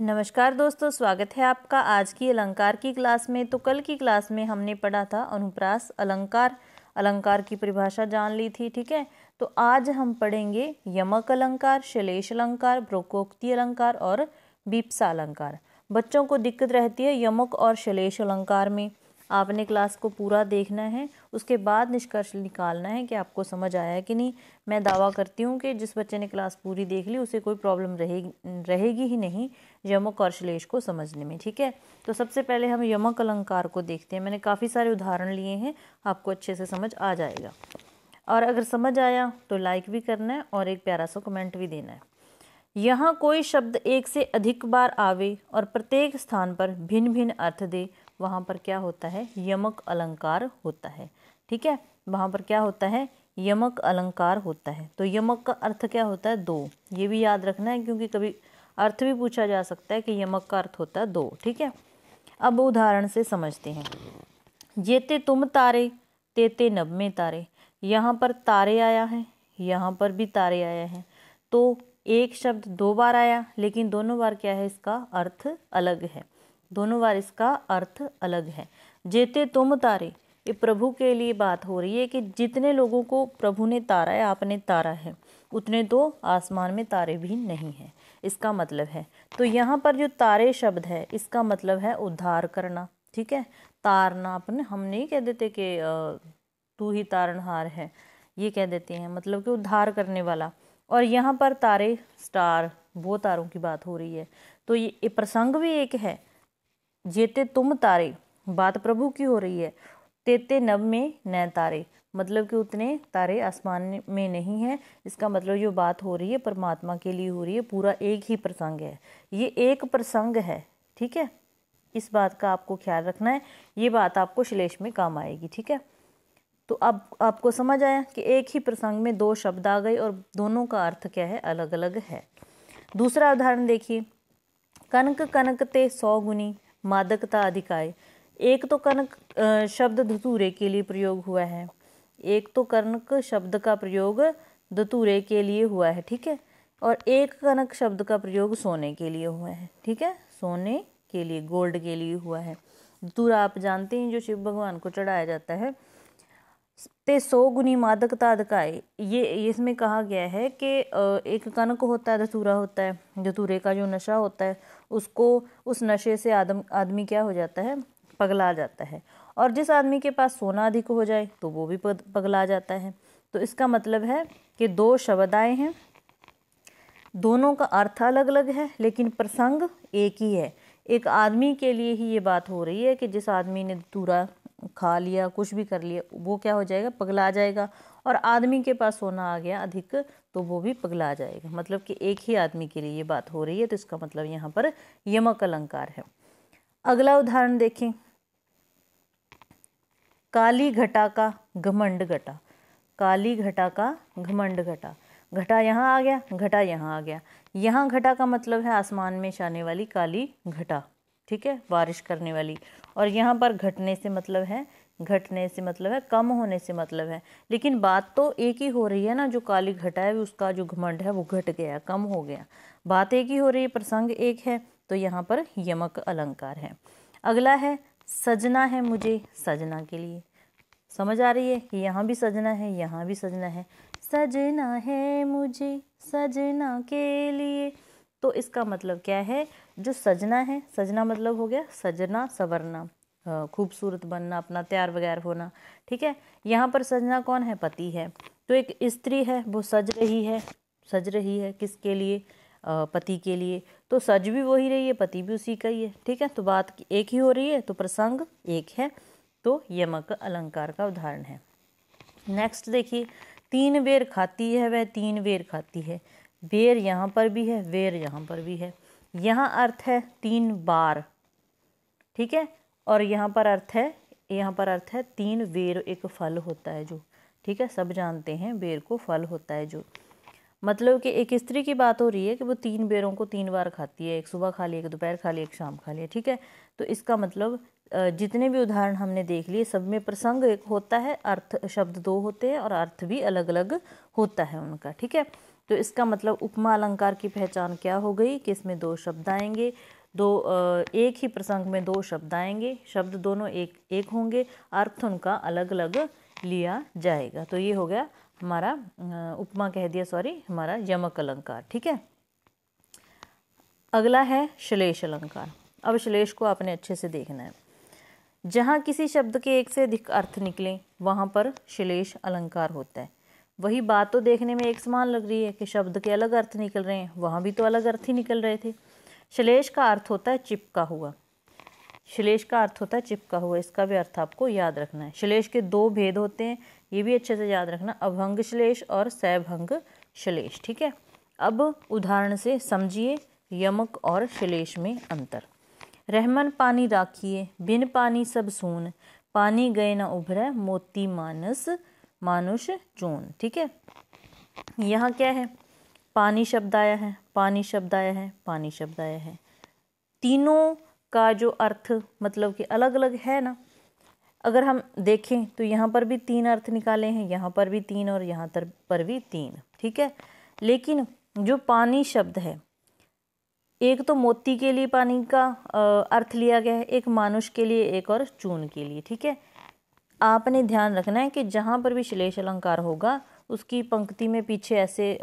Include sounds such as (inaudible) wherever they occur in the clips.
नमस्कार दोस्तों, स्वागत है आपका आज की अलंकार की क्लास में। तो कल की क्लास में हमने पढ़ा था अनुप्रास अलंकार। अलंकार की परिभाषा जान ली थी, ठीक है? तो आज हम पढ़ेंगे यमक अलंकार, शलेश अलंकार, ब्रोकोक्ति अलंकार और बीपसा अलंकार। बच्चों को दिक्कत रहती है यमक और शलेश अलंकार में। आपने क्लास को पूरा देखना है, उसके बाद निष्कर्ष निकालना है कि आपको समझ आया कि नहीं। मैं दावा करती हूँ कि जिस बच्चे ने क्लास पूरी देख ली, उसे कोई प्रॉब्लम रहेगी रहेगी ही नहीं यमक और श्लेष को समझने में, ठीक है? तो सबसे पहले हम यमक अलंकार को देखते हैं। मैंने काफ़ी सारे उदाहरण लिए हैं, आपको अच्छे से समझ आ जाएगा। और अगर समझ आया तो लाइक भी करना है और एक प्यारा सा कमेंट भी देना है। यहाँ कोई शब्द एक से अधिक बार आवे और प्रत्येक स्थान पर भिन्न भिन्न अर्थ दे वहाँ पर क्या होता है? यमक अलंकार होता है। ठीक है? वहाँ पर क्या होता है? यमक अलंकार होता है। तो यमक का अर्थ क्या होता है? दो। ये भी याद रखना है, क्योंकि कभी अर्थ भी पूछा जा सकता है कि यमक का अर्थ होता है दो। ठीक है? अब उदाहरण से समझते हैं। जेते तुम तारे, तेते नब में तारे। यहाँ पर तारे आया है, यहाँ पर भी तारे आया है। तो एक शब्द दो बार आया, लेकिन दोनों बार क्या है? इसका अर्थ अलग है। दोनों बार इसका अर्थ अलग है। जेते तुम तारे, ये प्रभु के लिए बात हो रही है कि जितने लोगों को प्रभु ने तारा है, आपने तारा है, उतने तो आसमान में तारे भी नहीं हैं। इसका मतलब है। तो यहाँ पर जो तारे शब्द है, इसका मतलब है उद्धार करना, ठीक है? तारना अपने, हम नहीं कह देते कि तू ही तारणहार है, ये कह देते हैं मतलब कि उद्धार करने वाला। और यहाँ पर तारे, स्टार, वो तारों की बात हो रही है। तो ये प्रसंग भी एक है जेते तुम तारे, बात प्रभु की हो रही है। तेते नब में न तारे मतलब कि उतने तारे आसमान में नहीं है। इसका मतलब जो बात हो रही है, परमात्मा के लिए हो रही है, पूरा एक ही प्रसंग है। ये एक प्रसंग है, ठीक है? इस बात का आपको ख्याल रखना है, ये बात आपको श्लेष में काम आएगी, ठीक है? तो अब आपको समझ आया कि एक ही प्रसंग में दो शब्द आ गए और दोनों का अर्थ क्या है? अलग अलग है। दूसरा उदाहरण देखिए, कनक कनक ते सौ गुनी मादकता अधिकाय एक तो कनक शब्द धतूरे के लिए प्रयोग हुआ है। एक तो कनक शब्द का प्रयोग धतूरे के लिए हुआ है, ठीक है? और एक कनक शब्द का प्रयोग सोने के लिए हुआ है, ठीक है? सोने के लिए, गोल्ड के लिए हुआ है। धतूरा आप जानते हैं, जो शिव भगवान को चढ़ाया जाता है ते सौ गुनी मादकता अधिकाय ये, इसमें कहा गया है कि एक कनक होता है, धतूरा होता है, धतूरे का जो नशा होता है, उसको, उस नशे से आदम, आदमी क्या हो जाता है? पगला जाता है। और जिस आदमी के पास सोना अधिक हो जाए तो वो भी पगला जाता है। तो इसका मतलब है कि दो शब्द आए हैं। दोनों का अर्थ अलग अलग है, लेकिन प्रसंग एक ही है। एक आदमी के लिए ही ये बात हो रही है कि जिस आदमी ने धतूरा खा लिया, कुछ भी कर लिया, वो क्या हो जाएगा? पगला जाएगा। और आदमी के पास सोना आ गया अधिक तो वो भी पगला जाएगा। मतलब कि एक ही आदमी के लिए ये बात हो रही है तो इसका मतलब यहाँ पर यमक अलंकार है। अगला उदाहरण देखें। काली घटा का घमंड घटा। काली घटा का घमंड घटा। घटा यहाँ आ गया, घटा यहाँ आ गया। यहाँ घटा का मतलब है आसमान में छाने वाली काली घटा। ठीक है, बारिश करने वाली। और यहाँ पर घटने से मतलब है, घटने से मतलब है, कम होने से मतलब है। लेकिन बात तो एक ही हो रही है ना, जो काली घटा है, उसका जो घमंड है, वो घट गया, कम हो गया। बात एक ही हो रही है, प्रसंग एक है तो यहाँ पर यमक अलंकार है। अगला है, सजना है मुझे सजना के लिए। समझ आ रही है? कि यहाँ भी सजना है, यहाँ भी सजना है। सजना है मुझे सजना के लिए। तो इसका मतलब क्या है? जो सजना है, सजना मतलब हो गया सजना सवरना। खूबसूरत बनना, अपना तैयार वगैरह होना, ठीक है? यहाँ पर सजना कौन है? पति है। तो एक स्त्री है, वो सज रही है। सज रही है किसके लिए? पति के लिए। तो सज भी वही रही है, पति भी उसी का ही है, ठीक है? तो बात एक ही हो रही है तो प्रसंग एक है। तो यमक अलंकार का उदाहरण है। नेक्स्ट देखिए, तीन बेर खाती है वह, तीन बेर खाती है। बेर यहाँ पर भी है, वेर यहाँ पर भी है। यहाँ अर्थ है तीन बार, ठीक है? और यहाँ पर अर्थ है, यहाँ पर अर्थ है तीन वेर एक फल होता है जो, ठीक है? सब जानते हैं बेर को फल होता है जो। मतलब कि एक स्त्री की बात हो रही है कि वो तीन बेरों को तीन बार खाती है, एक सुबह खा ली, एक दोपहर खा लिया एक शाम खा लिया ठीक है? तो इसका मतलब जितने भी उदाहरण हमने देख लिए, सब में प्रसंग एक होता है, अर्थ शब्द दो होते हैं और अर्थ भी अलग अलग होता है उनका, ठीक है? तो इसका मतलब उपमा अलंकार की पहचान क्या हो गई? कि इसमें दो शब्द आएँगे। दो एक ही प्रसंग में दो शब्द आएँगे। शब्द दोनों एक एक होंगे। अर्थ उनका अलग अलग लिया जाएगा। तो ये हो गया हमारा उपमा कह दिया, सॉरी, हमारा यमक अलंकार, ठीक है? अगला है श्लेष अलंकार। अब श्लेष को आपने अच्छे से देखना है। जहाँ किसी शब्द के एक से अधिक अर्थ निकले, वहाँ पर श्लेष अलंकार होता है। वही बात तो देखने में एक समान लग रही है कि शब्द के अलग अर्थ निकल रहे हैं, वहाँ भी तो अलग अर्थ ही निकल रहे थे। श्लेष का अर्थ होता है चिपका हुआ। श्लेष का अर्थ होता है चिपका हुआ, इसका भी अर्थ आपको याद रखना है। श्लेष के दो भेद होते हैं, ये भी अच्छे से याद रखना। अभंग श्लेष और सैभंग श्लेष ठीक है? अब उदाहरण से समझिए यमक और श्लेष में अंतर। रहमन पानी राखिए, बिन पानी सब सून, पानी गए न उभरे मोती मानस मानुष चून ठीक है? यहाँ क्या है? पानी शब्द आया है, पानी शब्द आया है, पानी शब्द आया है। तीनों का जो अर्थ मतलब कि अलग अलग है ना? अगर हम देखें तो यहाँ पर भी तीन अर्थ निकाले हैं, यहाँ पर भी तीन और यहाँ तर, पर भी तीन, ठीक है? लेकिन जो पानी शब्द है, एक तो मोती के लिए पानी का अर्थ लिया गया है, एक मानुष के लिए, एक और चून के लिए, ठीक है? आपने ध्यान रखना है कि जहाँ पर भी श्लेष अलंकार होगा, उसकी पंक्ति में पीछे ऐसे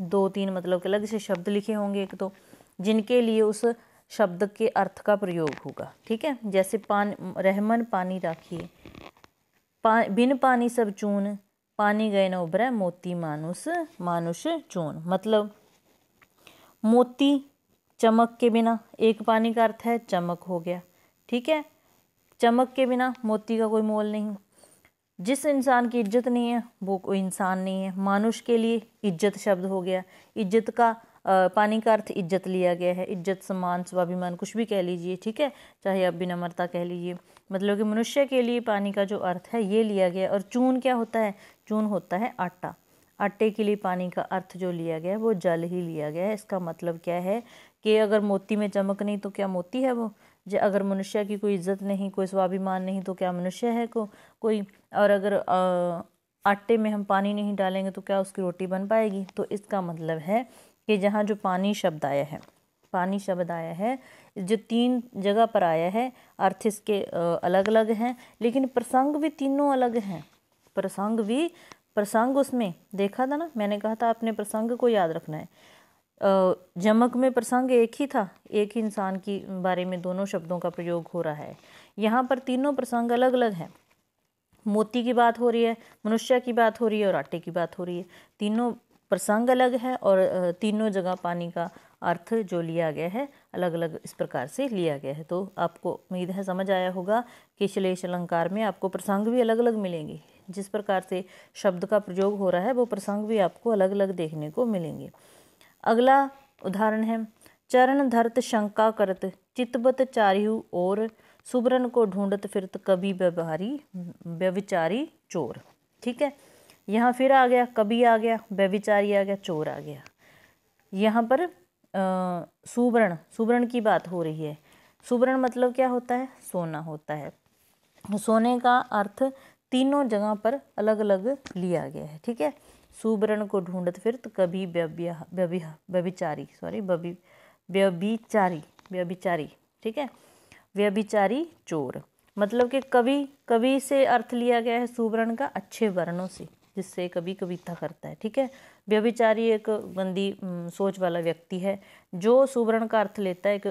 दो तीन मतलब के अलग से शब्द लिखे होंगे एक तो जिनके लिए उस शब्द के अर्थ का प्रयोग होगा, ठीक है? जैसे पान, रहमन पानी राखिए। पा, बिन पानी सब चून, पानी गए न उभरा, मोती मानुष मानुष चून। मतलब मोती चमक के बिना एक पानी का अर्थ है, चमक हो गया, ठीक है? चमक के बिना मोती का कोई मोल नहीं। जिस इंसान की इज़्ज़त नहीं है, वो कोई इंसान नहीं है। मानुष के लिए इज़्ज़त शब्द हो गया। इज़्ज़त का पानी का अर्थ इज़्ज़त लिया गया है। इज़्ज़त, सम्मान, स्वाभिमान, कुछ भी कह लीजिए, ठीक है? चाहे आप विनम्रता कह लीजिए। मतलब कि मनुष्य के लिए पानी का जो अर्थ है, ये लिया गया। और चून क्या होता है? चून होता है आटा। आटे के लिए पानी का अर्थ जो लिया गया है, वो जल ही लिया गया है। इसका मतलब क्या है कि अगर मोती में चमक नहीं तो क्या मोती है वो? जो, अगर मनुष्य की कोई इज़्ज़त नहीं, कोई स्वाभिमान नहीं तो क्या मनुष्य है को, कोई, और अगर आटे में हम पानी नहीं डालेंगे तो क्या उसकी रोटी बन पाएगी? तो इसका मतलब है कि जहाँ जो पानी शब्द आया है, पानी शब्द आया है, जो तीन जगह पर आया है, अर्थ इसके अलग अलग हैं, लेकिन प्रसंग भी तीनों अलग हैं। प्रसंग भी, प्रसंग उसमें, देखा था ना? मैंने कहा था अपने प्रसंग को याद रखना है। जमक में प्रसंग एक ही था, एक ही इंसान की बारे में दोनों शब्दों का प्रयोग हो रहा है। यहाँ पर तीनों प्रसंग अलग अलग हैं। मोती की बात हो रही है, मनुष्य की बात हो रही है और आटे की बात हो रही है। तीनों प्रसंग अलग है और तीनों जगह पानी का अर्थ जो लिया गया है अलग अलग इस प्रकार से लिया गया है। तो आपको उम्मीद है, समझ आया होगा कि श्लेष अलंकार में आपको प्रसंग भी अलग अलग मिलेंगे। जिस प्रकार से शब्द का प्रयोग हो रहा है, वो प्रसंग भी आपको अलग अलग देखने को मिलेंगे। अगला उदाहरण है। चरण धरत शंका करत, चितबत चारियु और सुबरन को ढूंढत फिरत कभी व्यवहारी, व्यविचारी चोर। ठीक है? यहाँ फिर आ गया, कभी आ गया, व्यविचारी आ गया, चोर आ गया। यहाँ पर सुवर्ण सुवर्ण की बात हो रही है। सुवर्ण मतलब क्या होता है? सोना होता है। सोने का अर्थ तीनों जगह पर अलग अलग लिया गया है। ठीक है? सुवर्ण को ढूंढत फिर तो कभी व्यभिचारी सॉरी व्यभिचारी व्यभिचारी ठीक है? व्यभिचारी चोर। मतलब कि कवि कवि से अर्थ लिया गया है सुवर्ण का अच्छे वर्णों से, जिससे कभी कविता करता है, ठीक है? व्यभिचारी एक गंदी सोच वाला व्यक्ति है, जो सुवर्ण का अर्थ लेता है, एक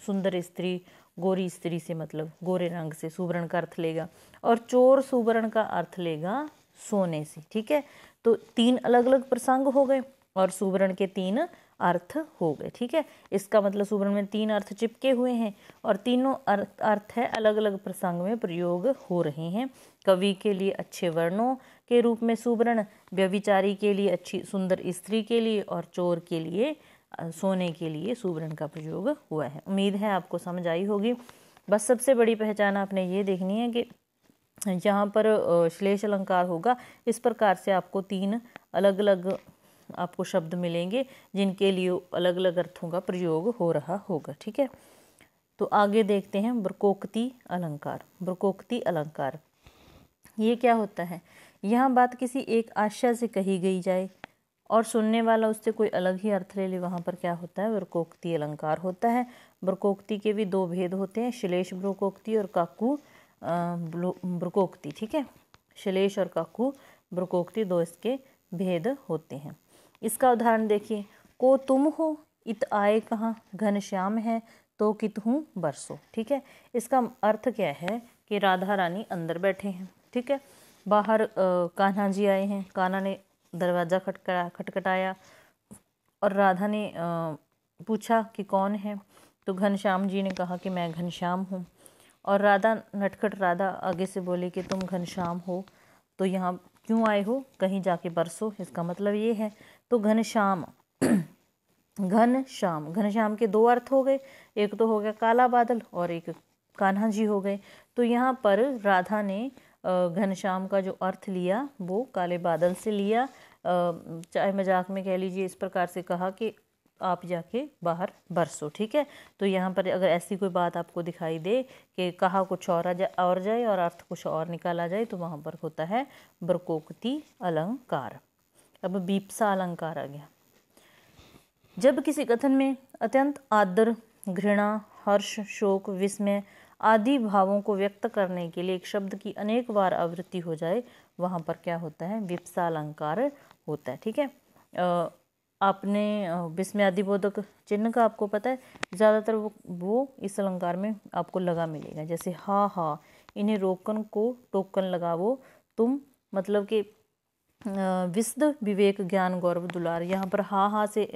सुंदर स्त्री, गोरी स्त्री से मतलब गोरे रंग से सुवर्ण का अर्थ लेगा, और चोर सुवर्ण का अर्थ लेगा सोने से, ठीक है? तो तीन अलग अलग प्रसंग हो गए और सुवर्ण के तीन अर्थ हो गए, ठीक है? इसका मतलब सुवर्ण में तीन अर्थ चिपके हुए हैं और तीनों अर्थ अर्थ है अलग अलग प्रसंग में प्रयोग हो रहे हैं। कवि के लिए अच्छे वर्णों के रूप में सुवर्ण व्यविचारी के लिए अच्छी सुंदर स्त्री के लिए और चोर के लिए सोने के लिए सुवर्ण का प्रयोग हुआ है। उम्मीद है आपको समझ आई होगी। बस सबसे बड़ी पहचान आपने ये देखनी है कि यहाँ पर श्लेष अलंकार होगा। इस प्रकार से आपको तीन अलग अलग आपको शब्द मिलेंगे, जिनके लिए अलग अलग अर्थों का प्रयोग हो रहा होगा, ठीक है? तो आगे देखते हैं, ब्रकोक्ति अलंकार ब्रकोक्ति अलंकार। ये क्या होता है? यहाँ बात किसी एक आशा से कही गई जाए, और सुनने वाला उससे कोई अलग ही अर्थ ले ले, वहाँ पर क्या होता है? ब्रकोक्ति अलंकार होता है। ब्रकोक्ति के भी दो भेद होते हैं, श्लेष ब्रकोक्ति और काकू ब्रकोक्ति, ठीक है? श्लेष और काकू ब्रकोक्ति दो इसके भेद होते हैं। इसका उदाहरण देखिए। को तुम हो, इत आए कहाँ? घनश्याम है तो कित हूँ? बरसो, ठीक है? इसका अर्थ क्या है कि राधा रानी अंदर बैठे हैं, ठीक है? बाहर कान्हा जी आए हैं। कान्हा ने दरवाज़ा खटखटा खटखटाया और राधा ने पूछा कि कौन है? तो घनश्याम जी ने कहा कि मैं घनश्याम हूँ। और राधा नटखट राधा आगे से बोली कि तुम घनश्याम हो तो यहाँ क्यों आए हो? कहीं जाके बरसो, इसका मतलब ये है। तो घनश्याम (clears throat) घन श्याम घनश्याम के दो अर्थ हो गए। एक तो हो गया काला बादल और एक कान्हा जी हो गए। तो यहाँ पर राधा ने घनश्याम का जो अर्थ लिया, वो काले बादल से लिया। चाहे मज़ाक में कह लीजिए, इस प्रकार से कहा कि आप जाके बाहर बरसो ठीक है? तो यहाँ पर अगर ऐसी कोई बात आपको दिखाई दे कि कहा कुछ और जा, और जाए और अर्थ कुछ और निकाला जाए तो वहाँ पर होता है बरकोक्ति अलंकार। अब बीपसा अलंकार आ गया। जब किसी कथन में अत्यंत आदर घृणा हर्ष शोक विस्मय आदि भावों को व्यक्त करने के लिए एक शब्द की अनेक बार आवृत्ति हो जाए वहाँ पर क्या होता है? विप्सा अलंकार होता है ठीक है? आपने विस्मय आदि बोधक चिन्ह का आपको पता है, ज़्यादातर वो वो इस अलंकार में आपको लगा मिलेगा। जैसे हा हा, इन्हें रोकन को टोकन लगावो, तुम मतलब कि विशद विवेक ज्ञान गौरव दुलार। यहाँ पर हा हा से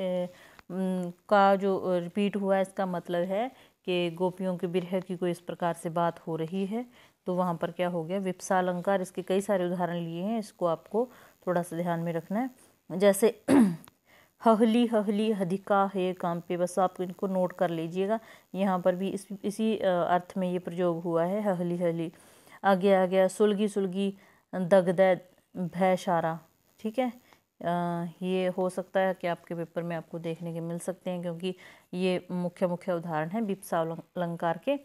का जो रिपीट हुआ है, इसका मतलब है कि गोपियों के बिरह की कोई इस प्रकार से बात हो रही है। तो वहाँ पर क्या हो गया? विप्सा अलंकार, इसके कई सारे उदाहरण लिए हैं, इसको आपको थोड़ा सा ध्यान में रखना है। जैसे (clears throat) हहली हहली हधिका है काम पे बस आप इनको नोट कर लीजिएगा। यहाँ पर भी इस इसी अर्थ में ये प्रयोग हुआ है हहली हहली। आगे आ गया सुलगी सुलगी दगद भय शारा। ठीक है? आ, ये हो सकता है कि आपके पेपर में आपको देखने के मिल सकते हैं क्योंकि ये मुख्य मुख्य उदाहरण है बिप्सा अलंकार के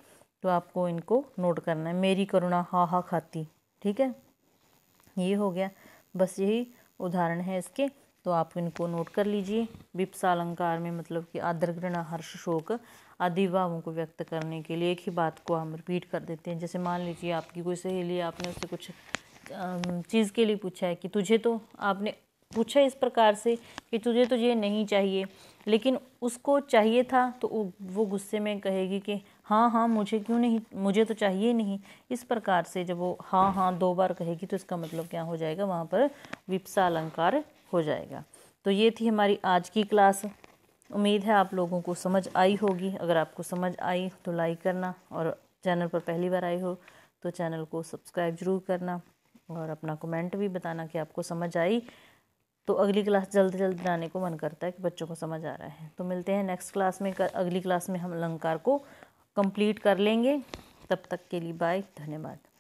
तो आपको इनको नोट करना है। मेरी करुणा हा हा खाती। ठीक है? ये हो गया। बस यही उदाहरण है इसके। तो आप इनको नोट कर लीजिए। बिप्सा अलंकार में मतलब कि आदर घृणा हर्ष, शोक आदि भावों को व्यक्त करने के लिए एक ही बात को हम रिपीट कर देते हैं। जैसे मान लीजिए आपकी कोई सहेली, आपने उससे कुछ चीज़ के लिए पूछा है कि तुझे तो आपने पूछा इस प्रकार से कि तुझे तो ये नहीं चाहिए, लेकिन उसको चाहिए था तो वो गुस्से में कहेगी कि हाँ हाँ मुझे क्यों नहीं, मुझे तो चाहिए नहीं। इस प्रकार से जब वो हाँ हाँ दो बार कहेगी तो इसका मतलब क्या हो जाएगा? वहाँ पर विप्सा अलंकार हो जाएगा। तो ये थी हमारी आज की क्लास। उम्मीद है आप लोगों को समझ आई होगी। अगर आपको समझ आई तो लाइक करना और चैनल पर पहली बार आई हो तो चैनल को सब्सक्राइब ज़रूर करना और अपना कमेंट भी बताना कि आपको समझ आई। तो अगली क्लास जल्द जल्द बनाने को मन करता है कि बच्चों को समझ आ रहा है। तो मिलते हैं नेक्स्ट क्लास में। कर, अगली क्लास में हम अलंकार को कंप्लीट कर लेंगे। तब तक के लिए बाय। धन्यवाद।